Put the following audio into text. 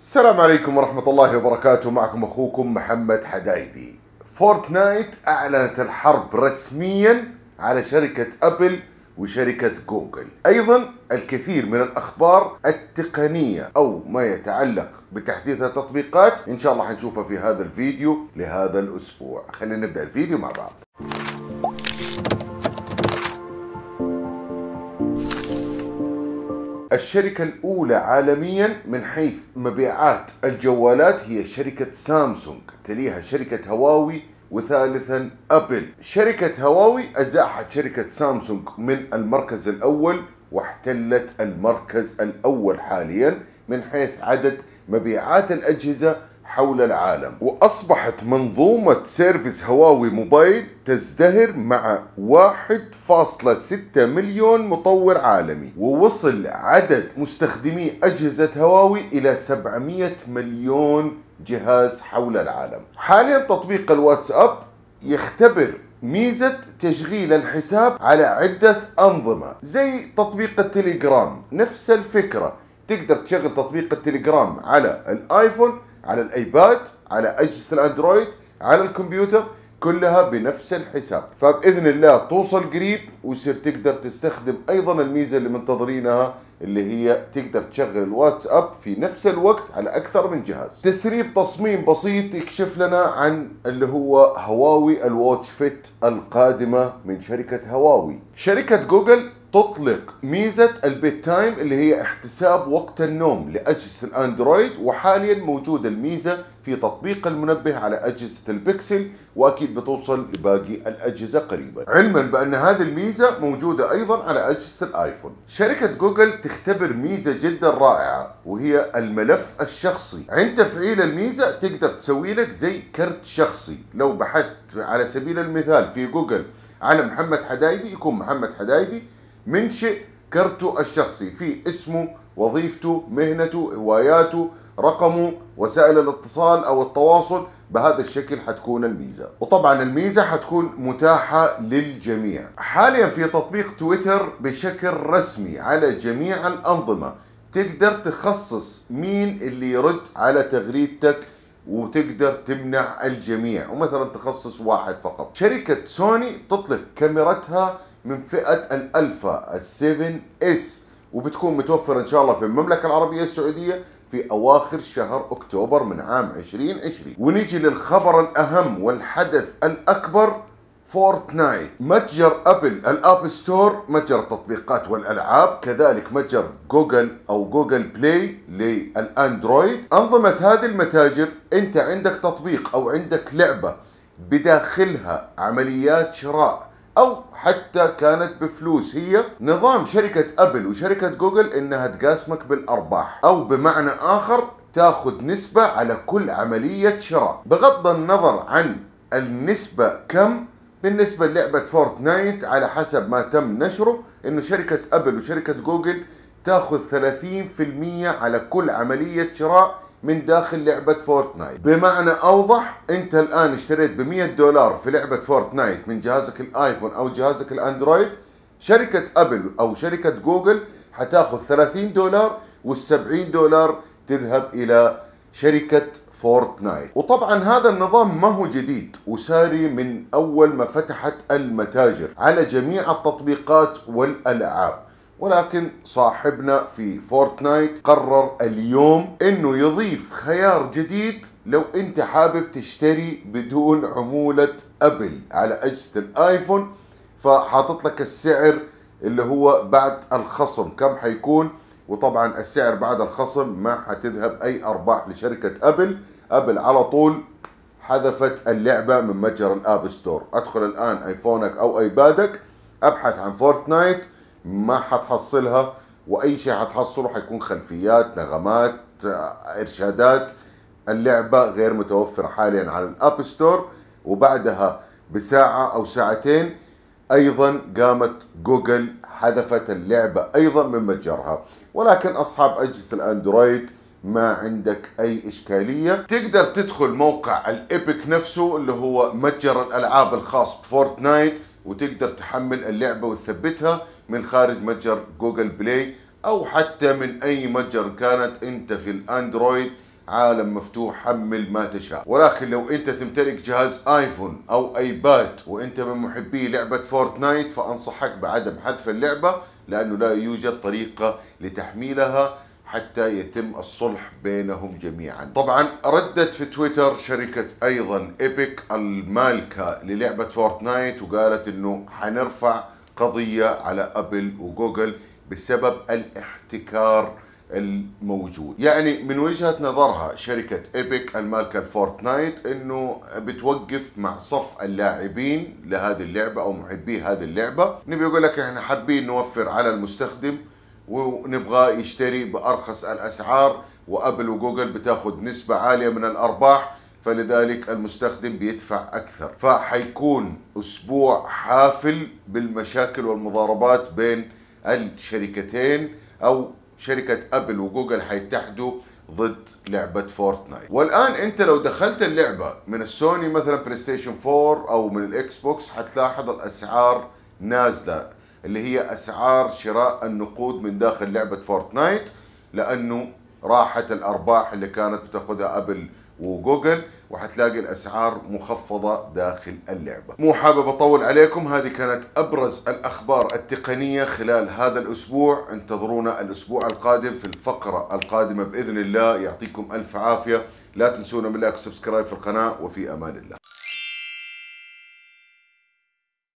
السلام عليكم ورحمة الله وبركاته. معكم أخوكم محمد حدايدي. فورتنايت أعلنت الحرب رسميا على شركة أبل وشركة جوجل. أيضا الكثير من الأخبار التقنية أو ما يتعلق بتحديث التطبيقات. إن شاء الله حنشوفها في هذا الفيديو لهذا الأسبوع. خلينا نبدأ الفيديو مع بعض. الشركة الأولى عالميا من حيث مبيعات الجوالات هي شركة سامسونج تليها شركة هواوي وثالثا أبل. شركة هواوي أزاحت شركة سامسونج من المركز الأول واحتلت المركز الأول حاليا من حيث عدد مبيعات الأجهزة حول العالم. وأصبحت منظومة services هواوي موبايل تزدهر مع 1.6 مليون مطور عالمي ووصل عدد مستخدمي أجهزة هواوي إلى 700 مليون جهاز حول العالم. حاليا تطبيق الواتساب يختبر ميزة تشغيل الحساب على عدة أنظمة زي تطبيق التليجرام. نفس الفكرة تقدر تشغل تطبيق التليجرام على الآيفون على الآيباد على أجهزة الأندرويد على الكمبيوتر كلها بنفس الحساب. فبإذن الله توصل قريب ويصير تقدر تستخدم أيضا الميزة اللي منتظرينها اللي هي تقدر تشغل الواتساب في نفس الوقت على أكثر من جهاز. تسريب تصميم بسيط يكشف لنا عن اللي هو هواوي ال Watch Fit القادمة من شركة هواوي. شركة جوجل تطلق ميزة ال bedtime اللي هي احتساب وقت النوم لأجهزة الأندرويد وحاليا موجودة الميزة في تطبيق المنبه على أجهزة البكسل وأكيد بتوصل لباقي الأجهزة قريبا. علما بأن هذه الميزة موجودة أيضا على أجهزة الآيفون. شركة جوجل تختبر ميزة جدا رائعة وهي الملف الشخصي. عند تفعيل الميزة تقدر تسوي لك زي كرت شخصي. لو بحثت على سبيل المثال في جوجل على محمد حدايدي يكون محمد حدايدي منشئ كرته الشخصي. في اسمه وظيفته مهنته هواياته رقمه وسائل الاتصال أو التواصل بهذا الشكل حتكون الميزة. وطبعا الميزة حتكون متاحة للجميع. حاليا في تطبيق تويتر بشكل رسمي على جميع الأنظمة تقدر تخصص مين اللي يرد على تغريدتك وتقدر تمنع الجميع. ومثلا تخصص واحد فقط. شركة سوني تطلق كاميرتها من فئة ال Alpha ال Seven S وبتكون متوفرة إن شاء الله في المملكة العربية السعودية في أواخر شهر أكتوبر من عام 2020 ونيجي للخبر الأهم والحدث الأكبر فورتنايت. متجر أبل ال App Store متجر التطبيقات والألعاب كذلك متجر جوجل أو Google Play للأندرويد. أنظمة هذه المتاجر أنت عندك تطبيق أو عندك لعبة بداخلها عمليات شراء أو حتى كانت بفلوس. هي نظام شركة أبل وشركة جوجل إنها تقاسمك بالأرباح. أو بمعنى آخر تاخذ نسبة على كل عملية شراء. بغض النظر عن النسبة كم بالنسبة للعبة فورتنايت على حسب ما تم نشره إنه شركة أبل وشركة جوجل تاخذ 30% على كل عملية شراء من داخل لعبة فورتنايت. بمعنى أوضح أنت الآن اشتريت ب 100 دولار في لعبة فورتنايت من جهازك الآيفون أو جهازك الأندرويد شركة أبل أو شركة جوجل حتاخذ 30 دولار وال 70 دولار تذهب إلى شركة فورتنايت. وطبعا هذا النظام ما هو جديد وساري من أول ما فتحت المتاجر على جميع التطبيقات والألعاب. ولكن صاحبنا في فورتنايت قرر اليوم إنه يضيف خيار جديد لو أنت حابب تشتري بدون عمولة أبل على أجهزة الآيفون. فحاطط لك السعر اللي هو بعد الخصم. كم حيكون؟ وطبعا السعر بعد الخصم ما حتذهب أي أرباح لشركة أبل. أبل على طول حذفت اللعبة من متجر ال App Store. أدخل الآن آيفونك أو آيبادك أبحث عن فورتنايت. ما حتحصلها وأي شيء حتحصله حيكون خلفيات نغمات إرشادات. اللعبة غير متوفرة حاليا على ال App Store وبعدها بساعة أو ساعتين أيضا قامت جوجل حذفت اللعبة أيضا من متجرها. ولكن أصحاب أجهزة الأندرويد ما عندك أي إشكالية. تقدر تدخل موقع ال Epic نفسه اللي هو متجر الألعاب الخاص بفورتنايت وتقدر تحمل اللعبة وتثبتها. من خارج متجر Google Play أو حتى من أي متجر كانت أنت في الأندرويد عالم مفتوح حمل ما تشاء. ولكن لو أنت تمتلك جهاز آيفون أو آيباد وأنت من محبي لعبة فورتنايت فأنصحك بعدم حذف اللعبة لأنه لا يوجد طريقة لتحميلها حتى يتم الصلح بينهم جميعا. طبعا ردت في تويتر شركة أيضا Epic المالكة للعبة فورتنايت وقالت إنه حنرفع قضية على أبل وجوجل بسبب الاحتكار الموجود. يعني من وجهة نظرها شركة Epic المالكة لفورتنايت إنه بتوقف مع صف اللاعبين لهذه اللعبة أو محبي هذه اللعبة. نبي يقول لك إحنا حابين نوفر على المستخدم ونبغاه يشتري بأرخص الأسعار وأبل وجوجل بتأخذ نسبة عالية من الأرباح. فلذلك المستخدم بيدفع أكثر. فحيكون أسبوع حافل بالمشاكل والمضاربات بين الشركتين أو شركة أبل وجوجل حيتحدوا ضد لعبة فورتنايت. والآن أنت لو دخلت اللعبة من السوني مثلا PlayStation 4 أو من ال Xbox حتلاحظ الأسعار نازلة اللي هي أسعار شراء النقود من داخل لعبة فورتنايت لأنه راحت الأرباح اللي كانت بتأخذها أبل وجوجل وحتلاقي الأسعار مخفضة داخل اللعبة. مو حابب أطول عليكم هذه كانت أبرز الأخبار التقنية خلال هذا الأسبوع، انتظرونا الأسبوع القادم في الفقرة القادمة بإذن الله يعطيكم ألف عافية، لا تنسونا من like و subscribe في القناة وفي أمان الله.